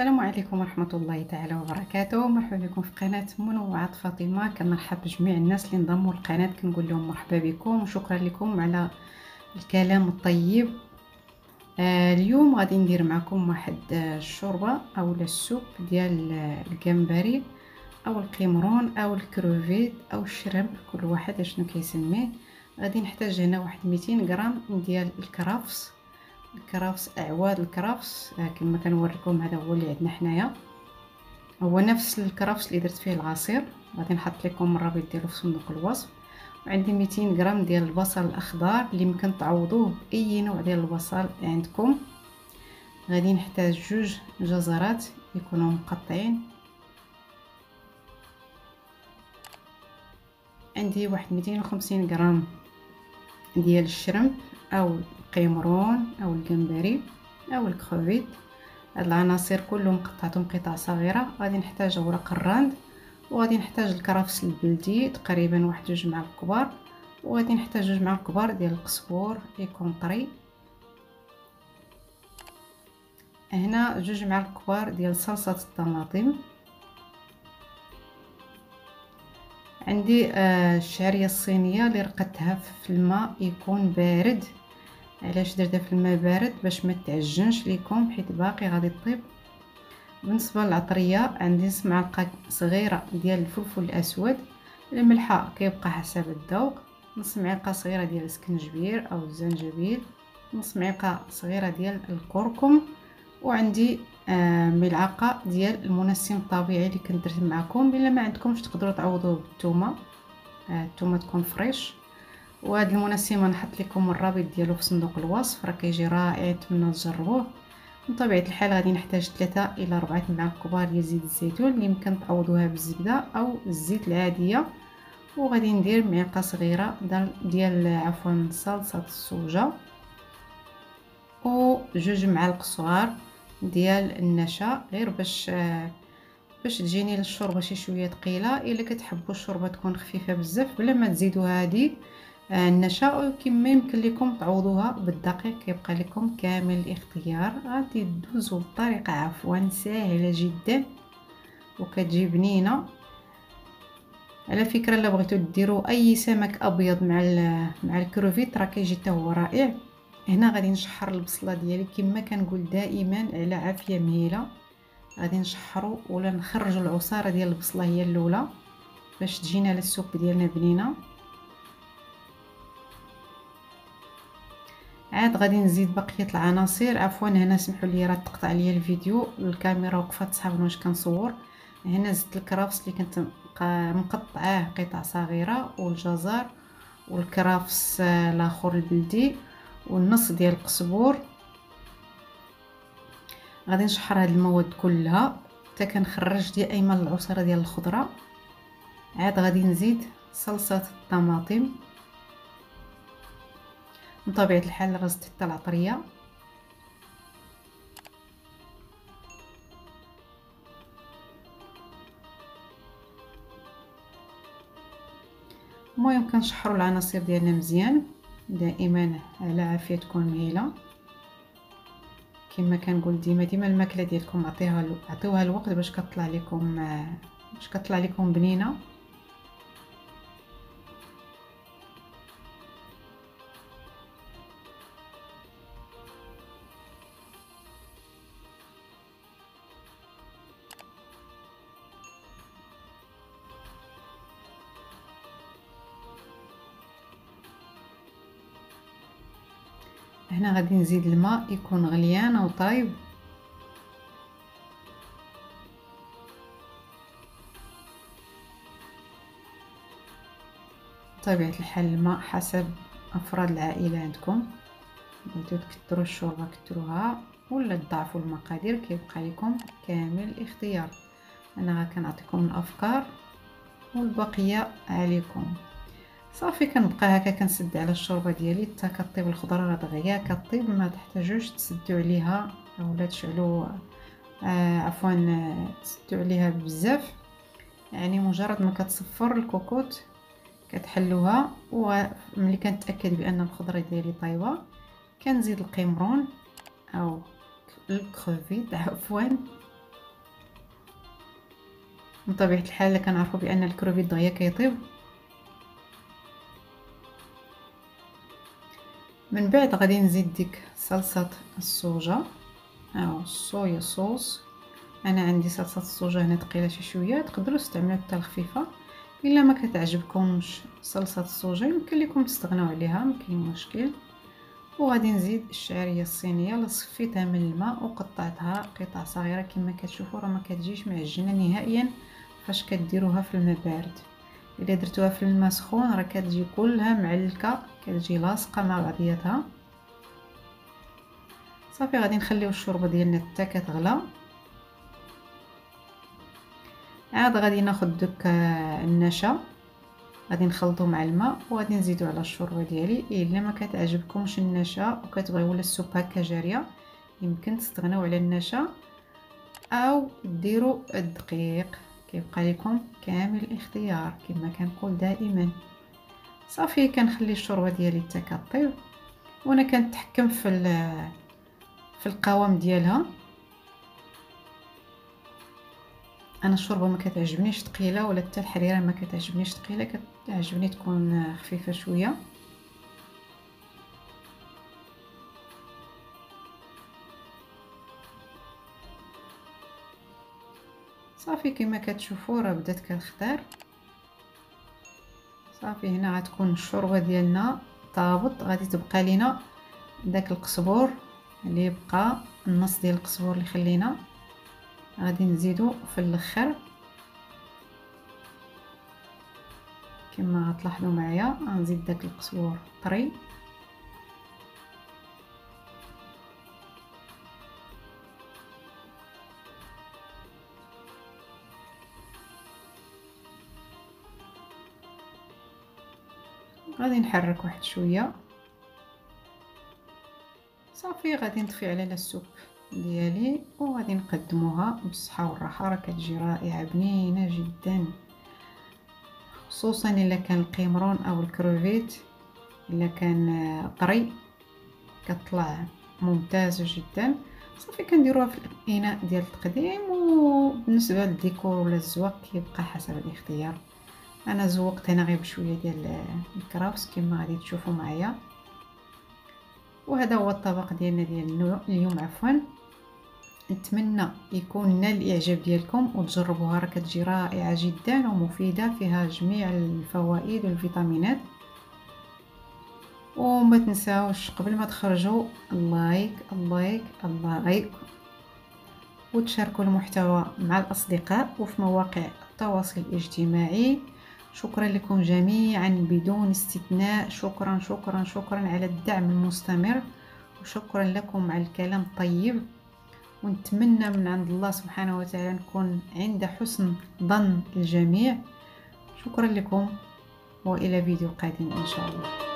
السلام عليكم ورحمة الله تعالى وبركاته. مرحبا بكم في قناة منوعات فاطمة. كنرحب بجميع الناس اللي انضموا للقناة. كنقول لهم مرحبا بكم وشكرا لكم على الكلام الطيب. آه اليوم غادي ندير معكم واحد آه الشوربة أو ال soupe ديال الجمبري أو القمرون أو الكروفيت أو ال shrimp كل واحد اشنو كيسميه. غادي نحتاج هنا واحد 200 غرام ديال الكرفس الكرفس إعواد الكرفس آه، كما كنوريكم هذا هو اللي عندنا حنايا. هو نفس الكرفس اللي درت فيه العصير. غادي نحط لكم الرابط ديالو في صندوق الوصف. وعندي 200 غرام ديال البصل الأخضر اللي يمكن تعوضوه بأي نوع ديال البصل عندكم. غادي نحتاج جوج جزرات يكونوا مقطعين. عندي واحد 250 غرام ديال ال shrimp أو القمرون أو الجمبري أو الكروفيت هاد العناصر كلهم قطعتهم قطع صغيرة غادي نحتاج أوراق الراند وغادي نحتاج الكرفس البلدي تقريبا واحد جوج معالق كبار وغادي نحتاج جوج معالق كبار ديال القزبور يكون طري هنا جوج معالق كبار ديال صلصة الطماطم. عندي آه الشعرية الصينية اللي رقدتها في الماء يكون بارد. علاش درتها في الماء بارد باش ما تعجنش ليكم حيت باقي غادي طيب. بالنسبة للعطرية عندي نص معلقه صغيرة ديال الفلفل الأسود. الملحة كيبقى حسب الذوق. نص معلقة صغيرة ديال السكنجبير أو الزنجبيل. نص معلقة صغيرة ديال الكركم. وعندي آه ملعقة ديال المنسم الطبيعي اللي كنت درت معكم. إلا ما عندكمش تقدروا تعوضوه بالثومه آه الثومه تكون فريش. وهذا المنسم نحط لكم الرابط ديالو في صندوق الوصف راه كيجي رائع نتمنى تجربوه بطبيعه الحال غادي نحتاج 3 إلى 4 معالق كبار ديال زيت الزيتون اللي يمكن تعوضوها بالزبدة أو الزيت العادية. وغادي ندير معلقة صغيرة ديال عفوا صلصة الصوجة. وجوج معالق صغار ديال النشا غير باش باش تجيني الشوربة شي شوية ثقيلة. إلا كتحبوا الشوربة تكون خفيفة بزاف بلا ما تزيدوا هذه النشا كما يمكن لكم تعوضوها بالدقيق كيبقى لكم كامل الاختيار. غادي دوزو بطريقة عفوا سهلة جدا. وكتجي بنينه على فكرة إلا بغيتو ديروا أي سمك أبيض مع مع الكروفيت راه كيجي حتى هو رائع. هنا غادي نشحر البصلة ديالي كما كنقول دائما على عافية مهيلة. غادي نشحروا ولا نخرجوا العصارة ديال البصلة هي الأولى باش تجينا للسوب ديالنا بنينة. عاد غادي نزيد بقية العناصر. عفوا هنا سمحوا لي راه تقطع ليا الفيديو. الكاميرا وقفات صحابنا واش كنصور. هنا زدت الكرافس اللي كنت مقطعاه قطع صغيرة والجزر والكرافس الآخر البلدي والنص ديال القزبور غادي نشحر هاد المواد كلها. حتى كنخرج ديال أيمن العصارة ديال الخضرة. عاد غادي نزيد صلصة الطماطم. بطبيعه الحال رزت حتى العطريه المهم كنشحروا العناصر ديالنا مزيان. دائما على عافية تكون مهيلة. كما كنقول ديما ديما الماكلة ديالكم عطيها عطيوها الوقت باش كطلع لكم باش كطلع لكم بنينة. هنا غادي نزيد الماء يكون غليان أو طايب. بطبيعة الحال الماء حسب أفراد العائلة عندكم. بغيتو تكثروا الشوربة كثروها ولا تضاعفوا المقادير كيبقى لكم كامل الاختيار. أنا كنعطيكم الأفكار والبقية عليكم. صافي كنبقى هكا كنسد على الشوربة ديالي. حتى كطيب الخضرة راه دغيا كطيب ما تحتاجوش تسدوا عليها. اولا تشعلوا آه عفوا تسدوا عليها بزاف. يعني مجرد ما كتصفر الكوكوت كتحلوها. وملي كنتأكد بأن الخضرة ديالي طايبه كنزيد القمرون أو الكروفيت عفوا. من طبيعه الحال كنعرفوا بأن الكروفيت دغيا كيطيب. من بعد غادي نزيد ديك صلصة الصوجة. ها الصويا صوص أنا عندي صلصة الصوجة هنا ثقيله شي شوية تقدروا تستعملوا حتى الخفيفة. إلا ما كتعجبكمش صلصة الصوجة يمكن لكم تستغناو عليها ما كاين مشكل. وغادي نزيد الشعرية الصينية اللي صفيتها من الماء وقطعتها قطع صغيرة كما كتشوفوا راه ما كتجيش معجنة نهائيا. فاش كديروها في الماء بارد إلا درتوها في الماء سخون راه كتجي كلها معلكة كتجي لاصقة مع بعضياتها. صافي غادي نخليو الشوربة ديالنا حتى كتغلى. عاد غادي ناخذ دوك النشا. غادي نخلطو مع الماء وغادي نزيدو على الشوربة ديالي. إلا ما كتعجبكمش النشا وكتبغيو ولا السوب هكا جارية يمكن تستغناو على النشا أو ديروا الدقيق. كيبقى لكم كامل الاختيار كما كنقول دائما. صافي كنخلي الشوربه ديالي حتى كطيب وأنا كنتحكم في في القوام ديالها. أنا الشوربة ما كتعجبنيش ثقيله ولا حتى الحريرة ما كتعجبنيش ثقيله كتعجبني تكون خفيفة شوية. صافي كما كتشوفوا راه بدات كتختار. صافي هنا غتكون الشوربة ديالنا طابط غادي تبقى لينا داك القزبور اللي بقى النص ديال القزبور اللي خلينا. غادي نزيدو في الأخر. كما غتلاحظوا معايا غنزيد داك القزبور طري. غادي نحرك واحد شوية. صافي غادي نطفي على السوب ديالي وغادي نقدموها بالصحة والراحة. راه كتجي رائعة بنينة جدا. خصوصا إلا كان القيمرون أو الكروفيت إلا كان طري كطلع ممتازه جدا. صافي كنديروها في الإناء ديال التقديم وبالنسبه للديكور ولا الزواق كيبقى حسب الاختيار. أنا زوقت هنا غير بشوية ديال الكرافس كما غادي تشوفوا معايا. وهذا هو الطبق ديالنا ديال اليوم عفوا. نتمنى يكون نال الإعجاب ديالكم وتجربوها راه كتجي رائعة جدا ومفيدة فيها جميع الفوائد والفيتامينات. وما تنساوش قبل ما تخرجوا ال like ال like ال like. وتشاركوا المحتوى مع الأصدقاء وفي مواقع التواصل الاجتماعي. شكرا لكم جميعا بدون استثناء. شكرا شكرا شكرا على الدعم المستمر وشكرا لكم على الكلام الطيب. ونتمنى من عند الله سبحانه وتعالى نكون عند حسن ظن الجميع. شكرا لكم وإلى فيديو قادم إن شاء الله.